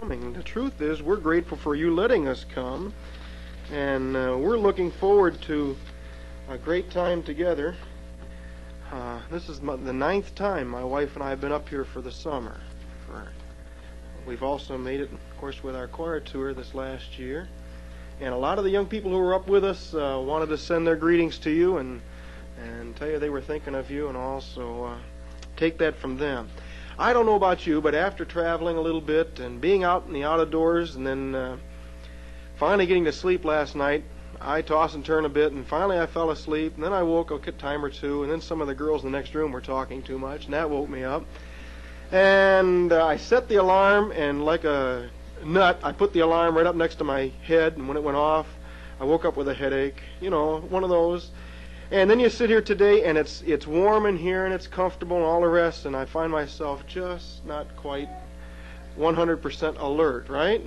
coming. The truth is, we're grateful for you letting us come, and uh, we're looking forward to a great time together. Uh, this is my, the ninth time my wife and I have been up here for the summer. For, we've also made it, of course, with our choir tour this last year. And a lot of the young people who were up with us uh, wanted to send their greetings to you and and tell you they were thinking of you and also uh, take that from them. I don't know about you, but after traveling a little bit and being out in the out of doors and then uh, finally getting to sleep last night, I toss and turn a bit and finally I fell asleep and then I woke a time or two and then some of the girls in the next room were talking too much and that woke me up. And uh, I set the alarm and like a nut, I put the alarm right up next to my head and when it went off, I woke up with a headache. You know, one of those. And then you sit here today, and it's it's warm in here, and it's comfortable, and all the rest, and I find myself just not quite 100% alert, right?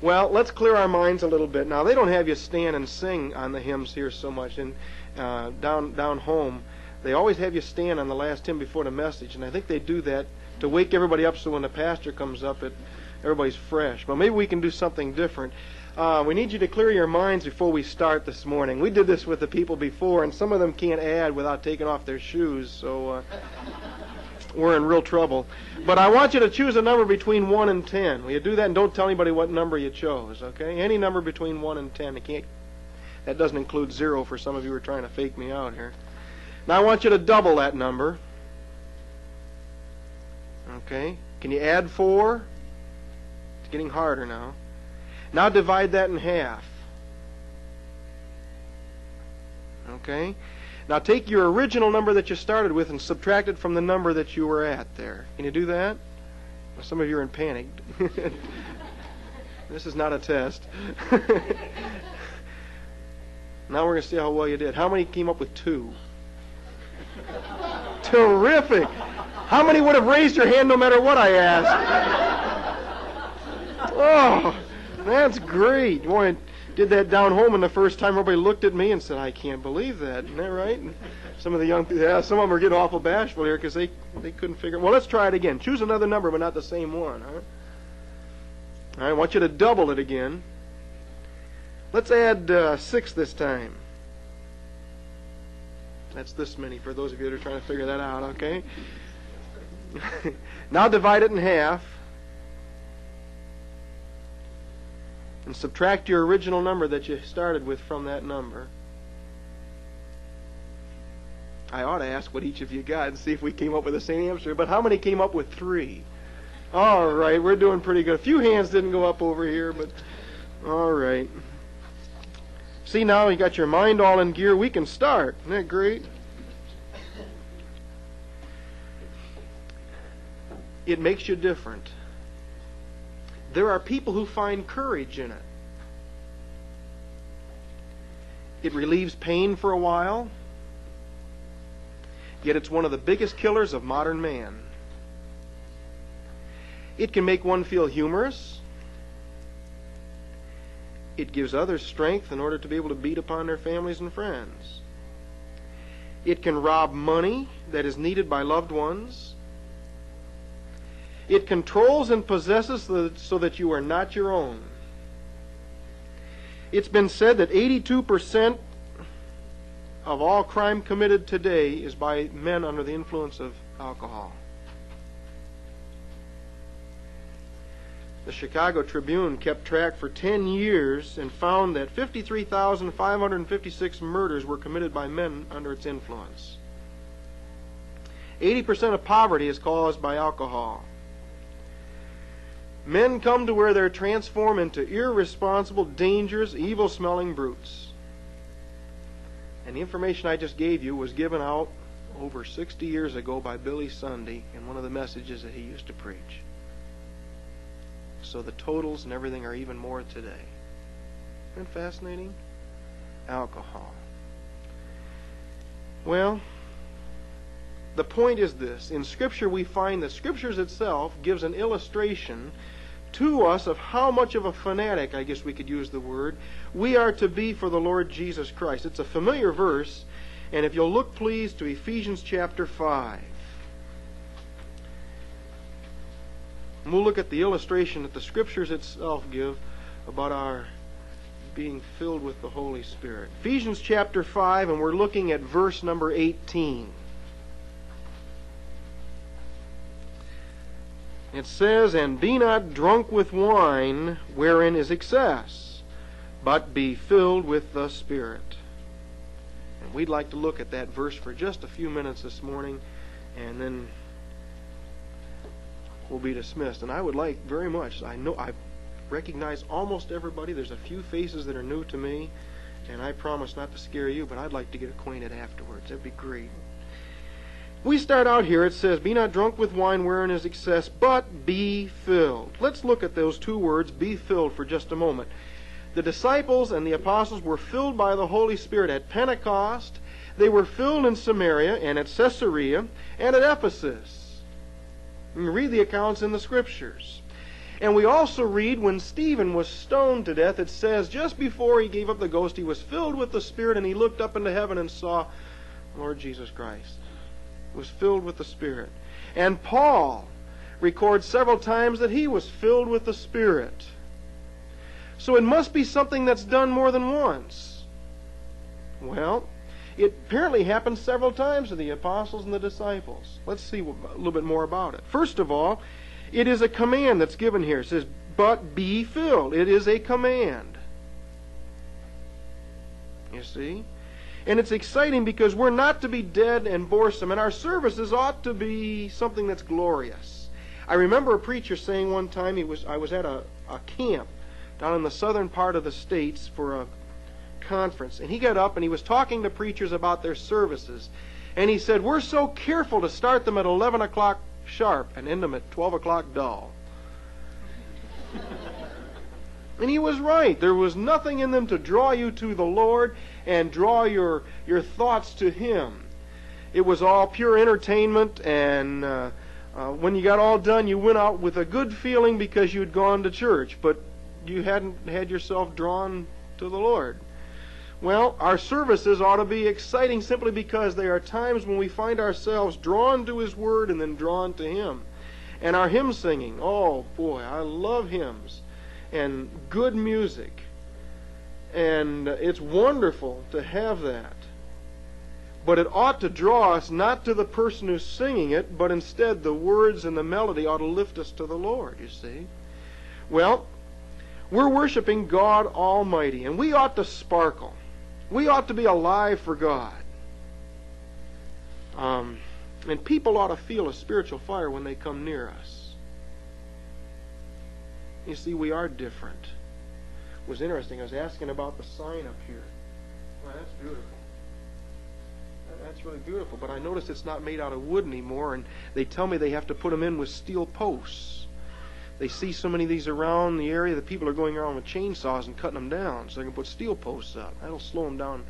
Well, let's clear our minds a little bit. Now, they don't have you stand and sing on the hymns here so much, and uh, down down home, they always have you stand on the last hymn before the message, and I think they do that to wake everybody up, so when the pastor comes up, it everybody's fresh. But maybe we can do something different. Uh, we need you to clear your minds before we start this morning. We did this with the people before, and some of them can't add without taking off their shoes, so uh, we're in real trouble. But I want you to choose a number between 1 and 10. Will you do that? And don't tell anybody what number you chose, okay? Any number between 1 and 10. It can't, that doesn't include 0 for some of you who are trying to fake me out here. Now I want you to double that number. Okay? Can you add 4? It's getting harder now. Now divide that in half. Okay? Now take your original number that you started with and subtract it from the number that you were at there. Can you do that? Well, some of you are in panic. this is not a test. now we're going to see how well you did. How many came up with two? Terrific. How many would have raised your hand no matter what I asked? Oh. That's great. Boy, I did that down home, and the first time everybody looked at me and said, "I can't believe that." Isn't that right? And some of the young people, yeah, some of them are getting awful bashful here because they they couldn't figure. Well, let's try it again. Choose another number, but not the same one. Huh? All right, I want you to double it again. Let's add uh, six this time. That's this many for those of you that are trying to figure that out. Okay. now divide it in half. And subtract your original number that you started with from that number. I ought to ask what each of you got and see if we came up with the same answer. But how many came up with three? All right, we're doing pretty good. A few hands didn't go up over here, but all right. See now, you got your mind all in gear. We can start. Isn't that great? It makes you different there are people who find courage in it. It relieves pain for a while, yet it's one of the biggest killers of modern man. It can make one feel humorous. It gives others strength in order to be able to beat upon their families and friends. It can rob money that is needed by loved ones it controls and possesses so that you are not your own. It's been said that 82% of all crime committed today is by men under the influence of alcohol. The Chicago Tribune kept track for 10 years and found that 53,556 murders were committed by men under its influence. 80% of poverty is caused by alcohol. Men come to where they're transformed into irresponsible, dangerous, evil smelling brutes. And the information I just gave you was given out over 60 years ago by Billy Sunday in one of the messages that he used to preach. So the totals and everything are even more today. Isn't fascinating? Alcohol. Well, the point is this. In Scripture, we find that Scriptures itself gives an illustration to us of how much of a fanatic, I guess we could use the word, we are to be for the Lord Jesus Christ. It's a familiar verse, and if you'll look, please, to Ephesians chapter 5. And we'll look at the illustration that the Scriptures itself give about our being filled with the Holy Spirit. Ephesians chapter 5, and we're looking at verse number 18. It says, And be not drunk with wine, wherein is excess, but be filled with the Spirit. And we'd like to look at that verse for just a few minutes this morning, and then we'll be dismissed. And I would like very much, I know I recognize almost everybody. There's a few faces that are new to me, and I promise not to scare you, but I'd like to get acquainted afterwards. That'd be great. We start out here, it says, Be not drunk with wine wherein is excess, but be filled. Let's look at those two words, be filled, for just a moment. The disciples and the apostles were filled by the Holy Spirit at Pentecost. They were filled in Samaria and at Caesarea and at Ephesus. You read the accounts in the scriptures. And we also read when Stephen was stoned to death, it says just before he gave up the ghost, he was filled with the Spirit and he looked up into heaven and saw Lord Jesus Christ. Was filled with the Spirit. And Paul records several times that he was filled with the Spirit. So it must be something that's done more than once. Well, it apparently happened several times to the apostles and the disciples. Let's see a little bit more about it. First of all, it is a command that's given here. It says, but be filled. It is a command. You see? And it's exciting because we're not to be dead and boresome, and our services ought to be something that's glorious. I remember a preacher saying one time he was I was at a, a camp down in the southern part of the states for a conference, and he got up and he was talking to preachers about their services. And he said, We're so careful to start them at 11 o'clock sharp and end them at 12 o'clock dull. And he was right. There was nothing in them to draw you to the Lord and draw your, your thoughts to Him. It was all pure entertainment, and uh, uh, when you got all done, you went out with a good feeling because you'd gone to church, but you hadn't had yourself drawn to the Lord. Well, our services ought to be exciting simply because they are times when we find ourselves drawn to His Word and then drawn to Him. And our hymn singing, oh boy, I love hymns and good music. And it's wonderful to have that. But it ought to draw us not to the person who's singing it, but instead the words and the melody ought to lift us to the Lord, you see. Well, we're worshiping God Almighty, and we ought to sparkle. We ought to be alive for God. Um, and people ought to feel a spiritual fire when they come near us. You see, we are different. It was interesting. I was asking about the sign up here. Well, that's beautiful. That's really beautiful. But I noticed it's not made out of wood anymore, and they tell me they have to put them in with steel posts they see so many of these around the area that people are going around with chainsaws and cutting them down so they can put steel posts up. That'll slow them down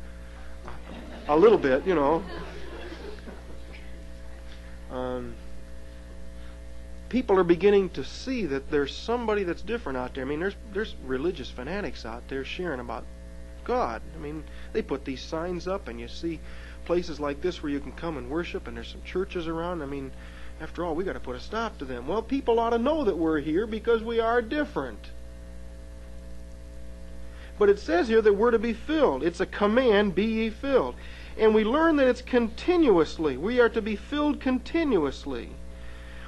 a little bit, you know. Um, people are beginning to see that there's somebody that's different out there. I mean, there's there's religious fanatics out there sharing about God. I mean, they put these signs up, and you see places like this where you can come and worship, and there's some churches around. I mean, after all, we got to put a stop to them. Well, people ought to know that we're here because we are different. But it says here that we're to be filled. It's a command, be ye filled. And we learn that it's continuously. We are to be filled continuously.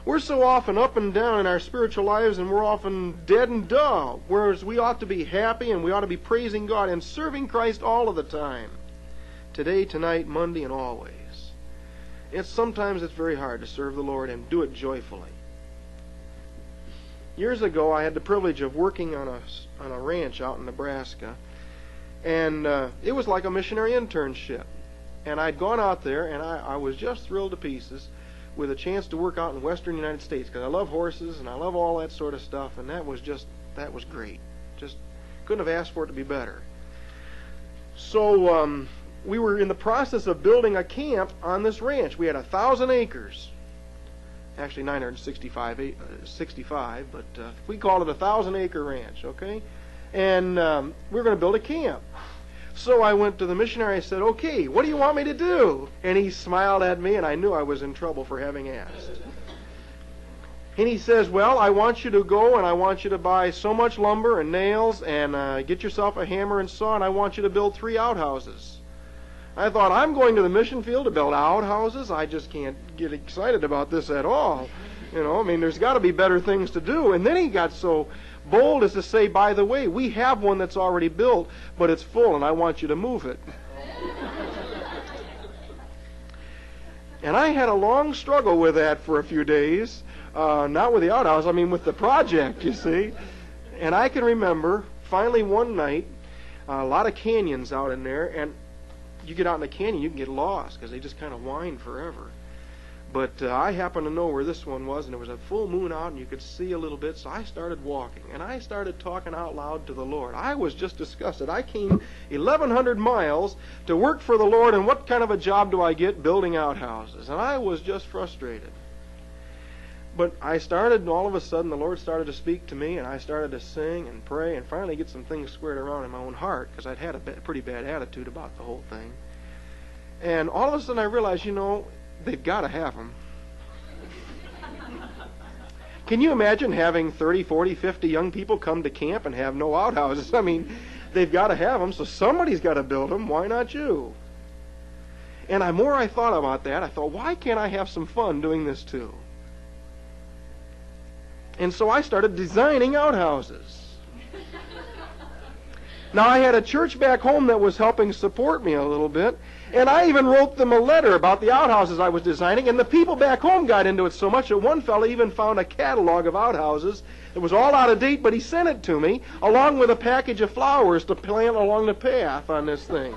We're so often up and down in our spiritual lives and we're often dead and dull, whereas we ought to be happy and we ought to be praising God and serving Christ all of the time. Today, tonight, Monday, and always. It's sometimes it's very hard to serve the Lord and do it joyfully. Years ago, I had the privilege of working on a on a ranch out in Nebraska, and uh, it was like a missionary internship. And I'd gone out there, and I, I was just thrilled to pieces with a chance to work out in western United States because I love horses and I love all that sort of stuff, and that was just that was great. Just couldn't have asked for it to be better. So um, we were in the process of building a camp on this ranch. We had a thousand acres, actually 965, uh, 65, but uh, we called it a thousand acre ranch, okay? And um, we were going to build a camp. So I went to the missionary. I said, "Okay, what do you want me to do?" And he smiled at me, and I knew I was in trouble for having asked. And he says, Well, I want you to go and I want you to buy so much lumber and nails and uh, get yourself a hammer and saw and I want you to build three outhouses. I thought, I'm going to the mission field to build outhouses. I just can't get excited about this at all. You know, I mean, there's got to be better things to do. And then he got so bold is to say, By the way, we have one that's already built, but it's full and I want you to move it. and I had a long struggle with that for a few days. Uh, not with the outhouse, I mean with the project, you see. And I can remember finally one night, uh, a lot of canyons out in there, and you get out in a canyon, you can get lost because they just kind of wind forever. But uh, I happened to know where this one was, and there was a full moon out, and you could see a little bit. So I started walking, and I started talking out loud to the Lord. I was just disgusted. I came 1,100 miles to work for the Lord, and what kind of a job do I get building outhouses? And I was just frustrated. But I started, and all of a sudden, the Lord started to speak to me, and I started to sing and pray, and finally get some things squared around in my own heart because I'd had a pretty bad attitude about the whole thing. And all of a sudden, I realized, you know, they've got to have them. Can you imagine having 30, 40, 50 young people come to camp and have no outhouses? I mean, they've got to have them, so somebody's got to build them. Why not you? And the more I thought about that, I thought, why can't I have some fun doing this too? And so I started designing outhouses. Now, I had a church back home that was helping support me a little bit, and I even wrote them a letter about the outhouses I was designing, and the people back home got into it so much that one fellow even found a catalog of outhouses. It was all out of date, but he sent it to me, along with a package of flowers to plant along the path on this thing.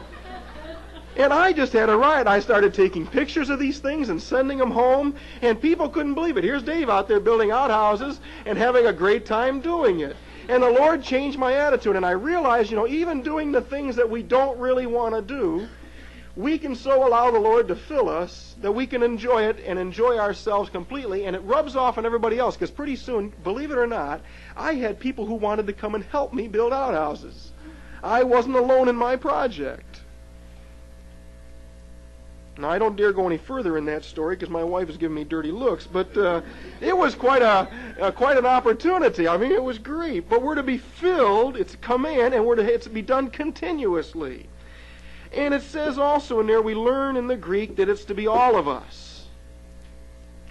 And I just had a riot. I started taking pictures of these things and sending them home, and people couldn't believe it. Here's Dave out there building outhouses and having a great time doing it. And the Lord changed my attitude, and I realized, you know, even doing the things that we don't really want to do, we can so allow the Lord to fill us that we can enjoy it and enjoy ourselves completely, and it rubs off on everybody else. Because pretty soon, believe it or not, I had people who wanted to come and help me build outhouses. I wasn't alone in my project. Now, I don't dare go any further in that story because my wife is giving me dirty looks, but uh, it was quite a uh, quite an opportunity. I mean, it was great. But we're to be filled. It's a command, and we're to it's to be done continuously. And it says also in there we learn in the Greek that it's to be all of us,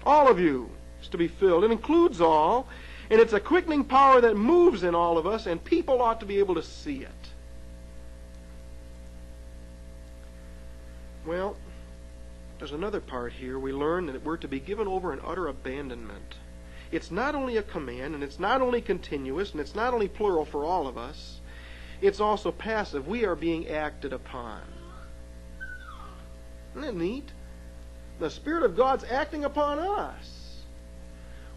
all of you, is to be filled. It includes all, and it's a quickening power that moves in all of us, and people ought to be able to see it. Well, there's another part here. We learn that we're to be given over in utter abandonment. It's not only a command, and it's not only continuous, and it's not only plural for all of us, it's also passive. We are being acted upon. Isn't that neat? The Spirit of God's acting upon us.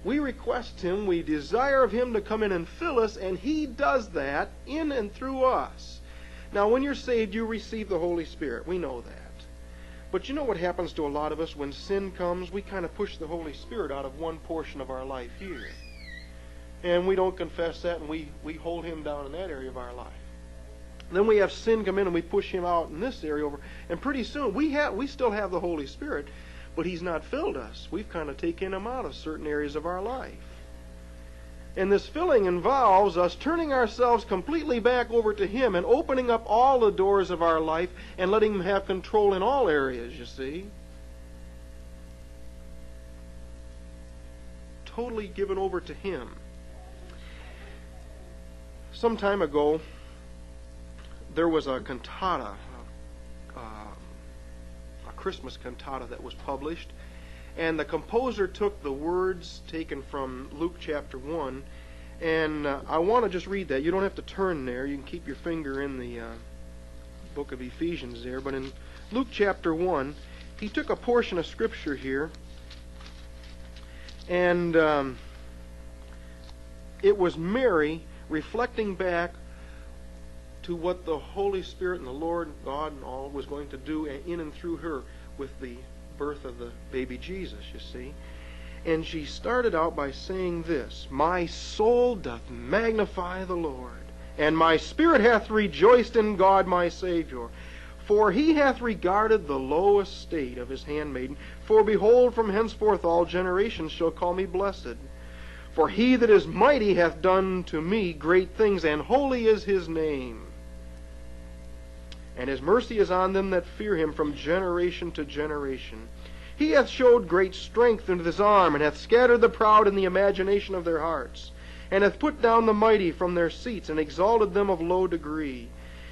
We request Him, we desire of Him to come in and fill us, and He does that in and through us. Now, when you're saved, you receive the Holy Spirit. We know that. But you know what happens to a lot of us when sin comes? We kind of push the Holy Spirit out of one portion of our life here. And we don't confess that and we, we hold him down in that area of our life. Then we have sin come in and we push him out in this area over. And pretty soon we have we still have the Holy Spirit, but he's not filled us. We've kind of taken him out of certain areas of our life. And this filling involves us turning ourselves completely back over to Him and opening up all the doors of our life and letting Him have control in all areas, you see. Totally given over to Him. Some time ago, there was a cantata, uh, a Christmas cantata that was published and the composer took the words taken from Luke chapter 1, and uh, I want to just read that. You don't have to turn there. You can keep your finger in the uh, book of Ephesians there. But in Luke chapter 1, he took a portion of Scripture here, and um, it was Mary reflecting back to what the Holy Spirit and the Lord God and all was going to do in and through her with the birth of the baby Jesus, you see. And she started out by saying this My soul doth magnify the Lord, and my spirit hath rejoiced in God my Savior. For he hath regarded the low estate of his handmaiden. For behold, from henceforth all generations shall call me blessed. For he that is mighty hath done to me great things, and holy is his name. And his mercy is on them that fear him from generation to generation. He hath showed great strength with his arm, and hath scattered the proud in the imagination of their hearts, and hath put down the mighty from their seats, and exalted them of low degree.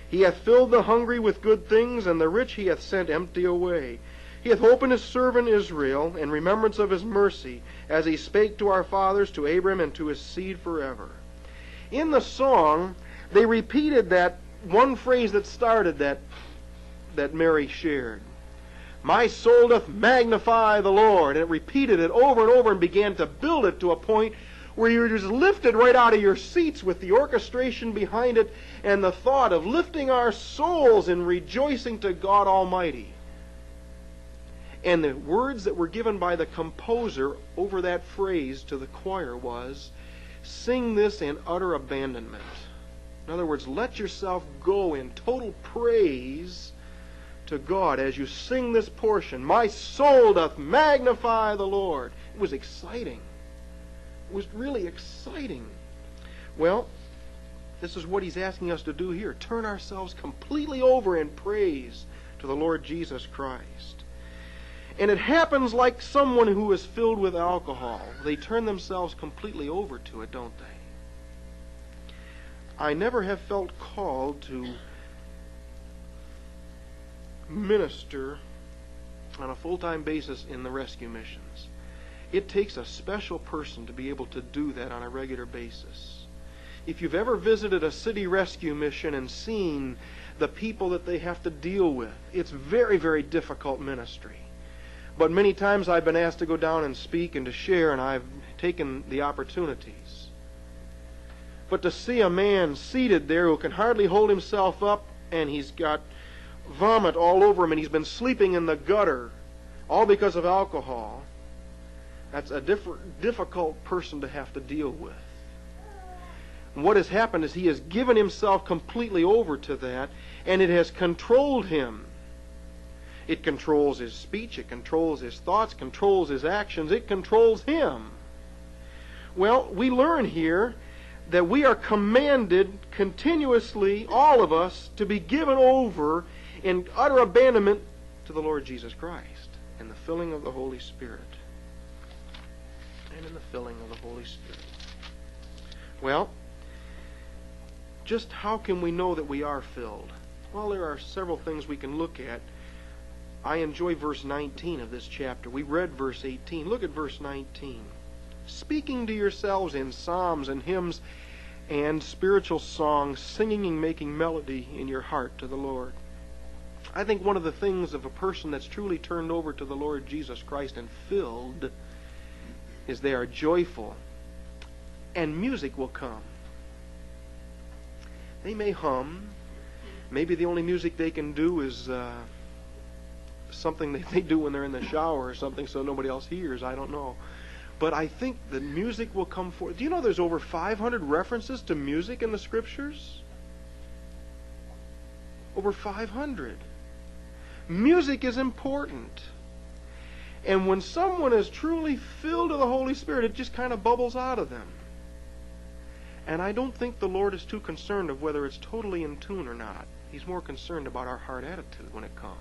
He hath filled the hungry with good things, and the rich he hath sent empty away. He hath opened his servant Israel, in remembrance of his mercy, as he spake to our fathers, to Abram, and to his seed forever. In the song, they repeated that one phrase that started that that Mary shared. My soul doth magnify the Lord. And it repeated it over and over and began to build it to a point where you were just lifted right out of your seats with the orchestration behind it and the thought of lifting our souls in rejoicing to God Almighty. And the words that were given by the composer over that phrase to the choir was, Sing this in utter abandonment. In other words, let yourself go in total praise to God as you sing this portion. My soul doth magnify the Lord. It was exciting. It was really exciting. Well, this is what he's asking us to do here. Turn ourselves completely over in praise to the Lord Jesus Christ. And it happens like someone who is filled with alcohol. They turn themselves completely over to it, don't they? I never have felt called to minister on a full time basis in the rescue missions. It takes a special person to be able to do that on a regular basis. If you've ever visited a city rescue mission and seen the people that they have to deal with, it's very, very difficult ministry. But many times I've been asked to go down and speak and to share, and I've taken the opportunities. But to see a man seated there who can hardly hold himself up, and he's got vomit all over him, and he's been sleeping in the gutter, all because of alcohol, that's a diff- difficult person to have to deal with. What has happened is he has given himself completely over to that, and it has controlled him. It controls his speech, it controls his thoughts, controls his actions, it controls him. Well, we learn here that we are commanded continuously, all of us, to be given over in utter abandonment to the Lord Jesus Christ and the filling of the Holy Spirit. And in the filling of the Holy Spirit. Well, just how can we know that we are filled? Well, there are several things we can look at. I enjoy verse 19 of this chapter. We read verse 18. Look at verse 19. Speaking to yourselves in psalms and hymns and spiritual songs, singing and making melody in your heart to the Lord. I think one of the things of a person that's truly turned over to the Lord Jesus Christ and filled is they are joyful, and music will come. They may hum. Maybe the only music they can do is uh, something that they do when they're in the shower or something so nobody else hears. I don't know. But I think the music will come forth. Do you know there's over 500 references to music in the scriptures? Over 500. Music is important. And when someone is truly filled with the Holy Spirit, it just kind of bubbles out of them. And I don't think the Lord is too concerned of whether it's totally in tune or not. He's more concerned about our heart attitude when it comes.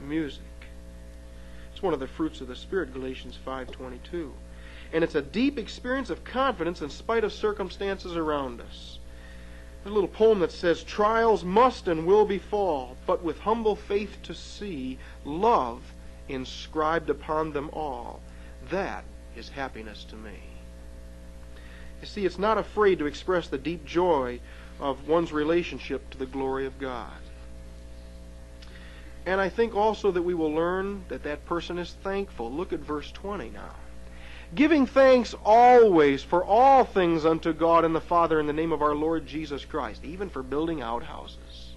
Music. It's one of the fruits of the Spirit, Galatians 5:22. And it's a deep experience of confidence in spite of circumstances around us. There's a little poem that says, Trials must and will befall, but with humble faith to see love inscribed upon them all. That is happiness to me. You see, it's not afraid to express the deep joy of one's relationship to the glory of God. And I think also that we will learn that that person is thankful. Look at verse 20 now. Giving thanks always for all things unto God and the Father in the name of our Lord Jesus Christ, even for building outhouses.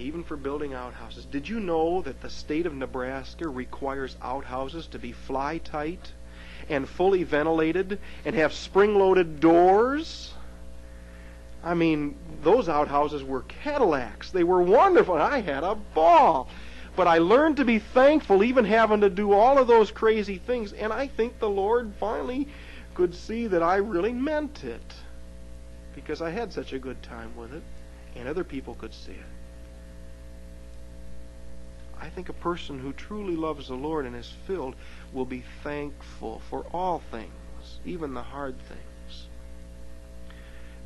Even for building outhouses. Did you know that the state of Nebraska requires outhouses to be fly tight and fully ventilated and have spring loaded doors? I mean, those outhouses were Cadillacs. They were wonderful. I had a ball. But I learned to be thankful even having to do all of those crazy things. And I think the Lord finally could see that I really meant it because I had such a good time with it and other people could see it. I think a person who truly loves the Lord and is filled will be thankful for all things, even the hard things.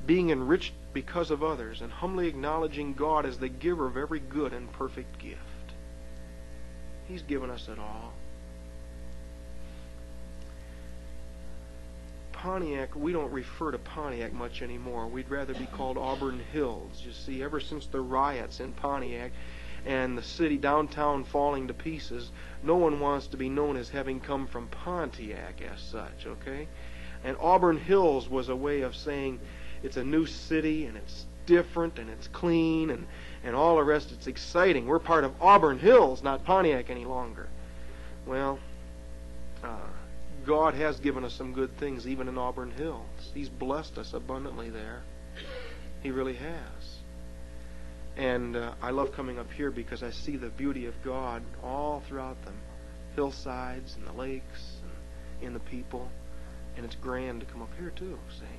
Being enriched because of others and humbly acknowledging God as the giver of every good and perfect gift. He's given us it all. Pontiac, we don't refer to Pontiac much anymore. We'd rather be called Auburn Hills. You see, ever since the riots in Pontiac, and the city downtown falling to pieces, no one wants to be known as having come from Pontiac as such, okay? And Auburn Hills was a way of saying it's a new city and it's different and it's clean and, and all the rest. It's exciting. We're part of Auburn Hills, not Pontiac any longer. Well, uh, God has given us some good things even in Auburn Hills. He's blessed us abundantly there. He really has. And uh, I love coming up here because I see the beauty of God all throughout them hillsides and the lakes and in the people. And it's grand to come up here too, see?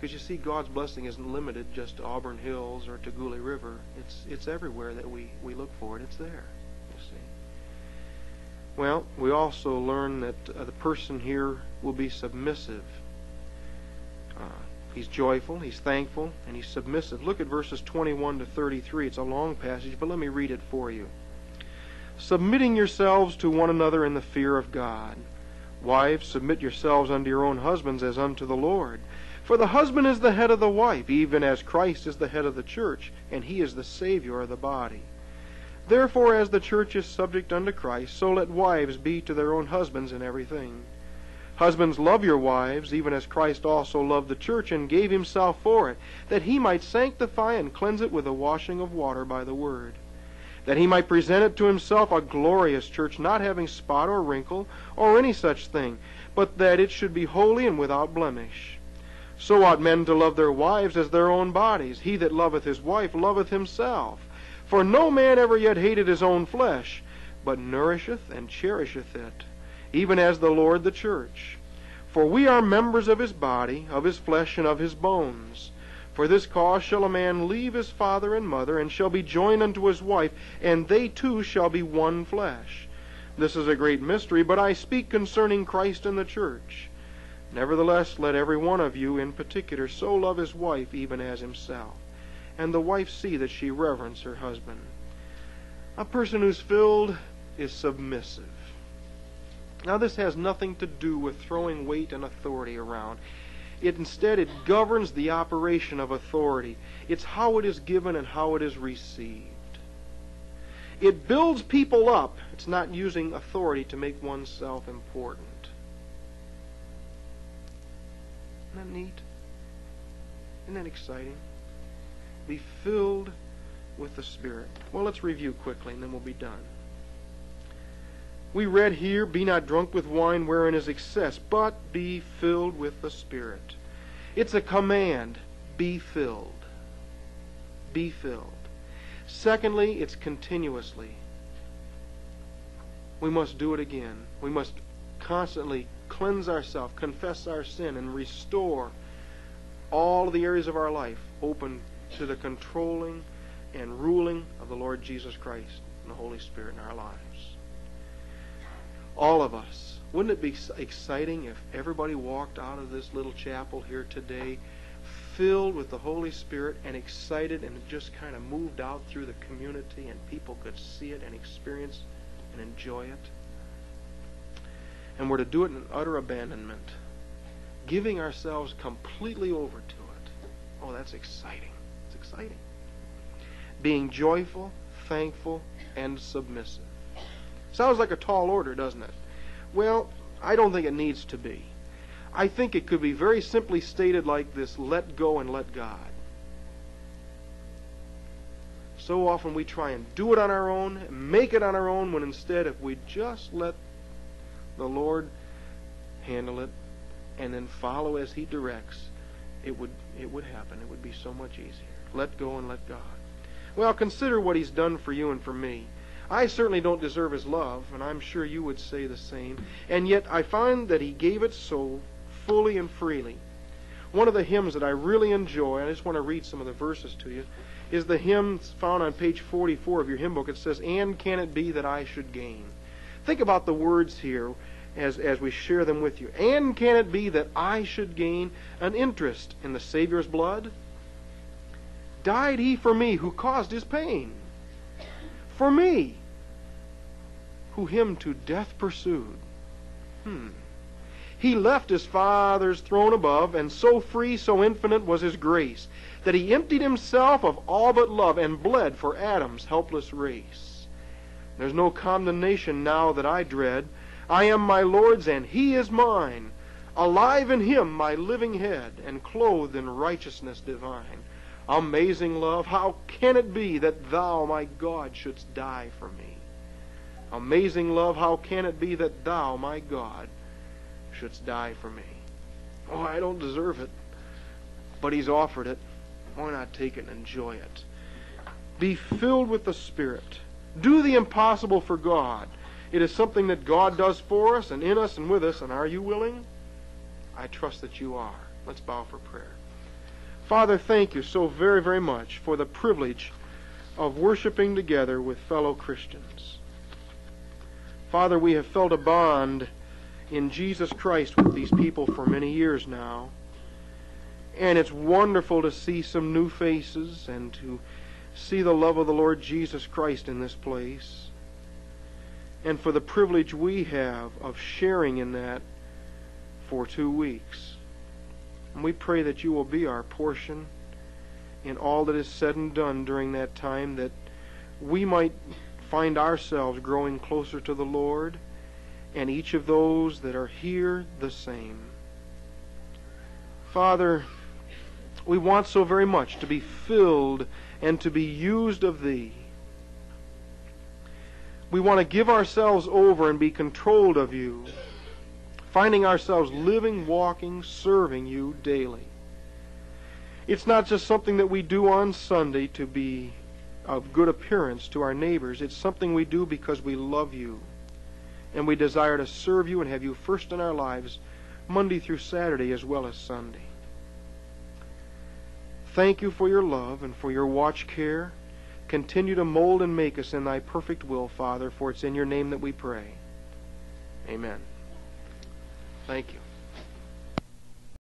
Because you see, God's blessing isn't limited just to Auburn Hills or to Goulais River. It's it's everywhere that we, we look for it. It's there, you see. Well, we also learn that uh, the person here will be submissive. Uh, He's joyful, he's thankful, and he's submissive. Look at verses 21 to 33. It's a long passage, but let me read it for you. Submitting yourselves to one another in the fear of God. Wives, submit yourselves unto your own husbands as unto the Lord. For the husband is the head of the wife, even as Christ is the head of the church, and he is the Savior of the body. Therefore, as the church is subject unto Christ, so let wives be to their own husbands in everything. Husbands, love your wives, even as Christ also loved the church and gave himself for it, that he might sanctify and cleanse it with the washing of water by the word, that he might present it to himself a glorious church, not having spot or wrinkle or any such thing, but that it should be holy and without blemish. So ought men to love their wives as their own bodies. He that loveth his wife loveth himself. For no man ever yet hated his own flesh, but nourisheth and cherisheth it even as the Lord the church. For we are members of his body, of his flesh, and of his bones. For this cause shall a man leave his father and mother, and shall be joined unto his wife, and they two shall be one flesh. This is a great mystery, but I speak concerning Christ and the church. Nevertheless, let every one of you in particular so love his wife even as himself, and the wife see that she reverence her husband. A person who's filled is submissive. Now, this has nothing to do with throwing weight and authority around. It instead it governs the operation of authority. It's how it is given and how it is received. It builds people up. It's not using authority to make oneself important. Isn't that neat? Isn't that exciting? Be filled with the Spirit. Well, let's review quickly and then we'll be done. We read here, Be not drunk with wine wherein is excess, but be filled with the Spirit. It's a command. Be filled. Be filled. Secondly, it's continuously. We must do it again. We must constantly cleanse ourselves, confess our sin, and restore all the areas of our life open to the controlling and ruling of the Lord Jesus Christ and the Holy Spirit in our lives all of us. Wouldn't it be exciting if everybody walked out of this little chapel here today filled with the Holy Spirit and excited and just kind of moved out through the community and people could see it and experience and enjoy it? And we're to do it in utter abandonment, giving ourselves completely over to it. Oh, that's exciting. It's exciting. Being joyful, thankful, and submissive. Sounds like a tall order, doesn't it? Well, I don't think it needs to be. I think it could be very simply stated like this let go and let God. So often we try and do it on our own, make it on our own, when instead, if we just let the Lord handle it and then follow as He directs, it would it would happen. It would be so much easier. Let go and let God. Well, consider what He's done for you and for me. I certainly don't deserve his love, and I'm sure you would say the same. And yet I find that he gave it so fully and freely. One of the hymns that I really enjoy, I just want to read some of the verses to you, is the hymn found on page 44 of your hymn book. It says, And can it be that I should gain? Think about the words here as, as we share them with you. And can it be that I should gain an interest in the Savior's blood? Died he for me who caused his pain? For me, who him to death pursued? Hmm. He left his Father's throne above, and so free, so infinite was his grace, that he emptied himself of all but love and bled for Adam's helpless race. There's no condemnation now that I dread. I am my Lord's, and he is mine. Alive in him, my living head, and clothed in righteousness divine. Amazing love, how can it be that thou, my God, shouldst die for me? Amazing love, how can it be that thou, my God, shouldst die for me? Oh, I don't deserve it, but he's offered it. Why not take it and enjoy it? Be filled with the Spirit. Do the impossible for God. It is something that God does for us and in us and with us. And are you willing? I trust that you are. Let's bow for prayer. Father, thank you so very, very much for the privilege of worshiping together with fellow Christians. Father, we have felt a bond in Jesus Christ with these people for many years now. And it's wonderful to see some new faces and to see the love of the Lord Jesus Christ in this place. And for the privilege we have of sharing in that for two weeks. And we pray that you will be our portion in all that is said and done during that time, that we might find ourselves growing closer to the Lord, and each of those that are here the same. Father, we want so very much to be filled and to be used of Thee. We want to give ourselves over and be controlled of You, finding ourselves living, walking, serving You daily. It's not just something that we do on Sunday to be of good appearance to our neighbors. It's something we do because we love You and we desire to serve You and have You first in our lives Monday through Saturday as well as Sunday. Thank you for your love and for your watch care. Continue to mold and make us in thy perfect will, Father, for it's in your name that we pray. Amen. Thank you.